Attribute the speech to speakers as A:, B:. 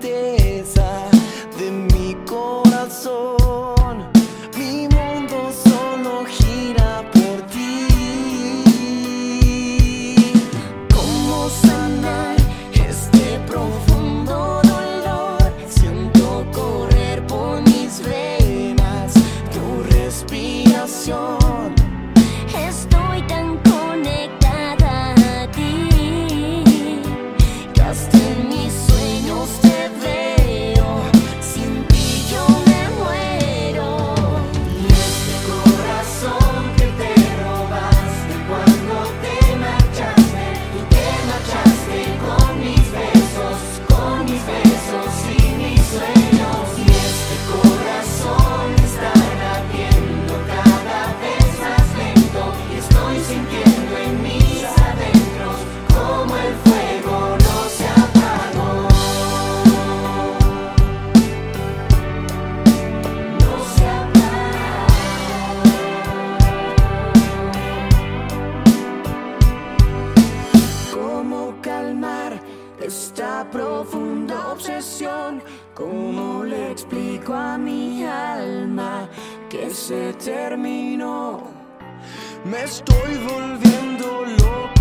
A: de mi corazón. esta profunda obsesión. ¿Cómo le explico a mi alma que se terminó? Me estoy volviendo loco.